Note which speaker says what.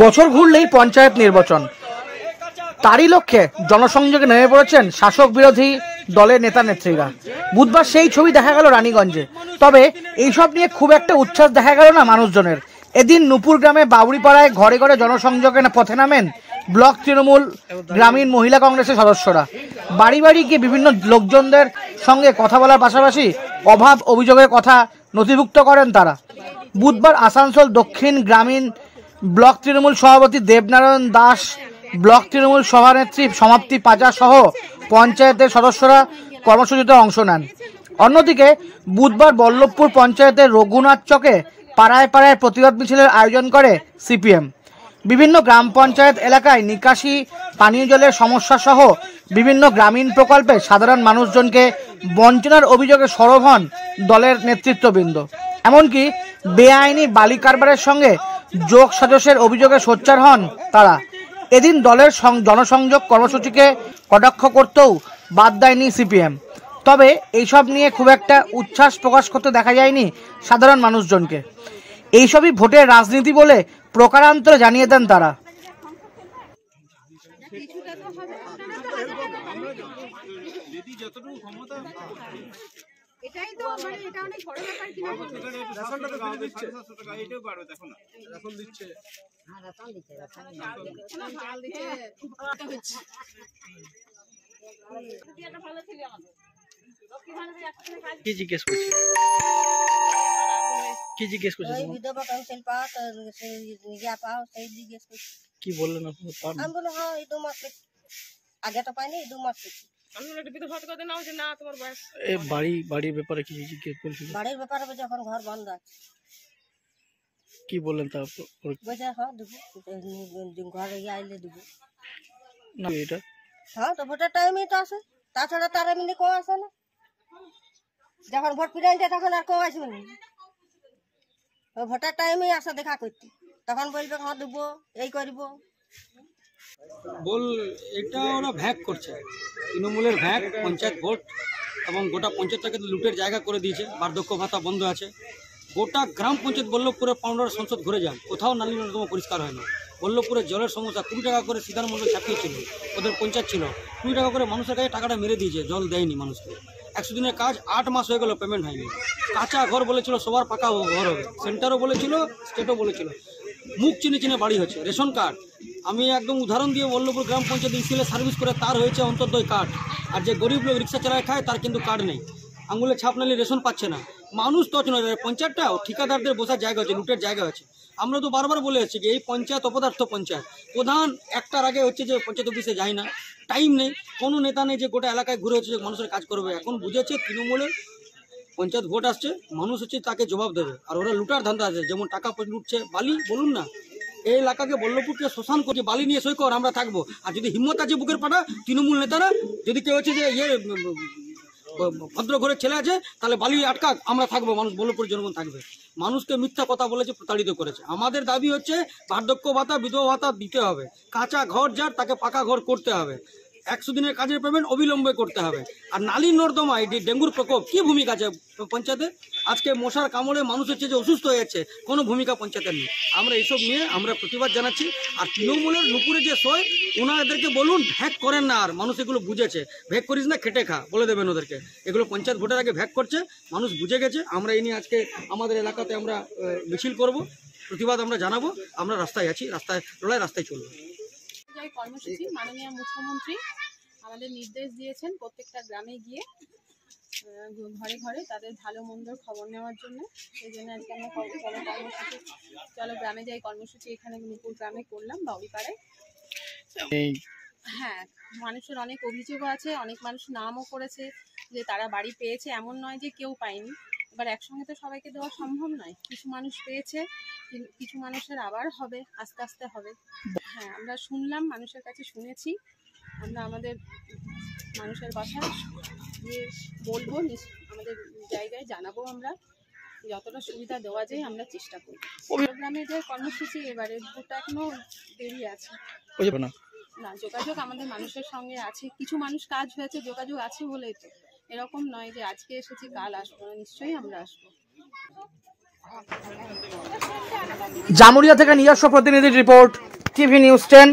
Speaker 1: বছর ঘুরলেই পঞ্চায়েত নির্বাচন। তারই লক্ষ্যে জনসংযোগে নেমে পড়েছেন শাসক বিরোধী দলের নেতা নেত্রীরা। বুধবার সেই ছবি দেখা গেল রানীগঞ্জে। তবে এইসব নিয়ে খুব একটা উচ্ছ্বাস দেখা গেল না মানুষজনের। এদিন নুপুর গ্রামে বাউরিপাড়ায় ঘরে ঘরে জনসংযোগে পথে নামেন ব্লক তৃণমূল, গ্রামীণ মহিলা কংগ্রেসের সদস্যরা। বাড়ি বাড়ি গিয়ে বিভিন্ন লোকজনদের সঙ্গে কথা বলার পাশাপাশি অভাব অভিযোগের কথা নথিভুক্ত করেন তারা। বুধবার আসানসোল দক্ষিণ গ্রামীণ ব্লক তৃণমূল সভাপতি দেবনারায়ণ দাস, ব্লক তৃণমূল সভানেত্রী সমাপ্তি পাজা সহ পঞ্চায়েতের সদস্যরা কর্মসূচিতে অংশ নেন। অন্যদিকে বুধবার বল্লভপুর পঞ্চায়েতের রঘুনাথ চকে পাড়ায় পাড়ায় প্রতিবাদ মিছিলের আয়োজন করে সিপিএম। বিভিন্ন গ্রাম পঞ্চায়েত এলাকায় নিকাশি, পানীয় জলের সমস্যা সহ বিভিন্ন গ্রামীণ প্রকল্পে সাধারণ মানুষজনকে বঞ্চনার অভিযোগে সরব হন দলের নেতৃত্ববৃন্দ। এমনকি বেআইনি বালি কারবারের সঙ্গে যোগ সাজসের অভিযোগে সোচ্চার হন তারা। এদিন দলের জনসংযোগ কর্মসূচিকে কটাক্ষ করতেও বাদ দেয়নি সিপিএম। তবে এইসব নিয়ে খুব একটা উচ্ছ্বাস প্রকাশ করতে দেখা যায়নি সাধারণ মানুষজনকে। এইসবই ভোটের রাজনীতি বলে প্রকারান্তরে জানিয়ে দেন তারা
Speaker 2: এটাই তো মানে এটা অনেক বড় ব্যাপার কিনা বলব। কোনো ঝাল দিচ্ছে, এটা হচ্ছে।
Speaker 1: কি জিজ্ঞেস করছি কি জিজ্ঞেস করছি
Speaker 3: ওই বিধবা পেনশন পাও তো সেই ইয়া পাও সেই জিজ্ঞেস করছি।
Speaker 1: কি বললেন আপনি? পান।
Speaker 3: আমি বললাম হ্যাঁ এই দু মাস পেয়েছি আগে তো পাইনি এই দু মাস পেয়েছি
Speaker 1: এ বাড়ি বাড়ির ব্যাপারে জিজ্ঞেস
Speaker 3: বাড়ির ব্যাপারে বলছে ঘর বন্ধ আছে।
Speaker 1: কি বললেন তারপর
Speaker 3: বলছে হ্যাঁ দেবো। ঘরে ইয়ে আইলে দেবো।
Speaker 1: না এটা
Speaker 3: হ্যাঁ তো ভোটের টাইমেই তো আসে তাছাড়া তার এমনি কেউ আসে না। যখন ভোট পিড়াইতে তখন আর কেউ আসবে না। ভোটের টাইমেই আসা দেখা করতে। তখন বলবে হ্যাঁ দেবো, এই করব।
Speaker 4: বল, এটা ওরা ভ্যাক করছে। তৃণমূলের ভ্যাক পঞ্চায়েত ভোট, এবং গোটা পঞ্চায়েতটাকে লুটের জায়গা করে দিয়েছে। বার্ধক্য ভাতা বন্ধ আছে। গোটা গ্রাম পঞ্চায়েত বল্লভপুরে পাউন্ডার সংসদ ঘুরে যান। কোথাও নালী নর্দমা পরিষ্কার হয় না বল্লভপুরে জলের সমস্যা, কুড়ি টাকা করে সিদ্ধান্ত মন্ডল ছাপিয়েছিল। ওদের পঞ্চায়েত ছিল। কুড়ি টাকা করে মানুষের কাছে টাকাটা মেরে দিয়েছে। জল দেয়নি মানুষকে। একশো দিনের কাজ, আট মাস হয়ে গেল পেমেন্ট হয়নি। কাঁচা ঘর বলেছিল, সবার পাকা ঘর হবে। সেন্টারও বলেছিল স্টেটও বলেছিল। মুখ চিনে চিনে বাড়ি হচ্ছে, রেশন কার্ড। আমি একদম উদাহরণ দিয়ে বল্লভপুর গ্রাম পঞ্চায়েত ইসিএলে সার্ভিস করে তার হয়েছে অন্তর্দয় কার্ড। আর যে গরিব লোক রিক্সা চালায় খায়, তার কিন্তু কার্ড নেই। আঙুলে ছাপ নালে রেশন পাচ্ছে না। মানুষ তো নয় পঞ্চায়েতটা ঠিকাদারদের বসার জায়গা আছে লুটের জায়গা আছে আমরা তো বারবার বলে আসছি যে এই পঞ্চায়েত অপদার্থ পঞ্চায়েত। প্রধান একটার আগে হচ্ছে যে পঞ্চায়েত অফিসে যায় না। টাইম নেই। কোনো নেতা নেই যে গোটা এলাকায় ঘুরে হচ্ছে যে মানুষের কাজ করবে। এখন বুঝেছে তৃণমূলের পঞ্চায়েত ভোট আসছে, মানুষ হচ্ছে তাকে জবাব দেবে। আর ওরা লুটার ধান্দা আছে, যেমন টাকা লুটছে, বালি, বলুন না। এই এলাকাকে বল্লভপুরকে শ্মশান করছে বালি নিয়ে সই কর, আমরা থাকব। আর যদি হিম্মত আছে বুকের পাটা, তৃণমূল নেতারা, যদি কেউ হচ্ছে যে ইয়ে ভদ্র ঘরের ছেলে আছে, তাহলে বালি আটকাক, আমরা থাকব, মানুষ বল্লভপুর জনগণ থাকবে। মানুষকে মিথ্যা কথা বলেছে, প্রতারিত করেছে। আমাদের দাবি হচ্ছে, বার্ধক্য ভাতা, বিধবা ভাতা দিতে হবে। কাঁচা ঘর যার, তাকে পাকা ঘর করতে হবে। একশো দিনের কাজের পেমেন্ট অবিলম্বে করতে হবে। আর নালী নর্দমা, এই যে ডেঙ্গুর প্রকোপ, কি ভূমিকা আছে পঞ্চায়েতে? আজকে মশার কামড়ে মানুষ হচ্ছে যে অসুস্থ হয়ে যাচ্ছে, কোনো ভূমিকা পঞ্চায়েতের নেই। আমরা এইসব নিয়ে আমরা প্রতিবাদ জানাচ্ছি। আর তৃণমূলের নুপুরে যে সয় ওনাদেরকে বলুন, ভ্যাক করেন না আর, মানুষ এগুলো বুঝেছে। ভ্যাক করিস না, খেটে খা, বলে দেবেন ওদেরকে। এগুলো পঞ্চায়েত ভোটের আগে ভ্যাক করছে, মানুষ বুঝে গেছে। আমরা এই নিয়ে আজকে আমাদের এলাকাতে আমরা মিছিল করব। প্রতিবাদ আমরা জানাব। আমরা রাস্তায় আছি, রাস্তায় লড়াই রাস্তায় চলবো।
Speaker 2: জয় কর্মসূচি মাননীয় মুখ্যমন্ত্রী আমাদের নির্দেশ দিয়েছেন প্রত্যেকটা গ্রামে গিয়ে ঘরে ঘরে তাদের ভালো মন্দর খবর নেওয়ার জন্য। সেই জন্য আজকে আমরা চলো কর্মসূচি চলো গ্রামে যাই কর্মসূচি এখানে নুপুর গ্রামে করলাম বাউরিপাড়ায় হ্যাঁ মানুষের অনেক অভিযোগও আছে অনেক মানুষ নামও করেছে যে তারা বাড়ি পেয়েছে এমন নয় যে কেউ পায়নি। এবার একসঙ্গে তো সবাইকে দেওয়া সম্ভব নয়। কিছু মানুষ পেয়েছে কিছু মানুষের আবার হবে আস্তে আস্তে হবে। হ্যাঁ আমরা শুনলাম মানুষের কাছে শুনেছি। আমরা আমাদের মানুষের কথা দিয়ে বলব আমাদের জায়গায় জানাব আমরা। যতটা সুবিধা দেওয়া যায় আমরা চেষ্টা করি প্রোগ্রামে যে কর্মসূচি এবারে ভোটটা এখনও দেরি আছে। না যোগাযোগ আমাদের মানুষের সঙ্গে আছে। কিছু মানুষ কাজ হয়েছে যোগাযোগ আছে বলেই তো। এরকম নয় যে আজকে এসেছি কাল আসব না নিশ্চয়ই আমরা আসব।
Speaker 1: জামুরিয়া থেকে নিজস্ব প্রতিনিধির রিপোর্ট টিভি নিউজ টেন।